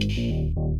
Oh.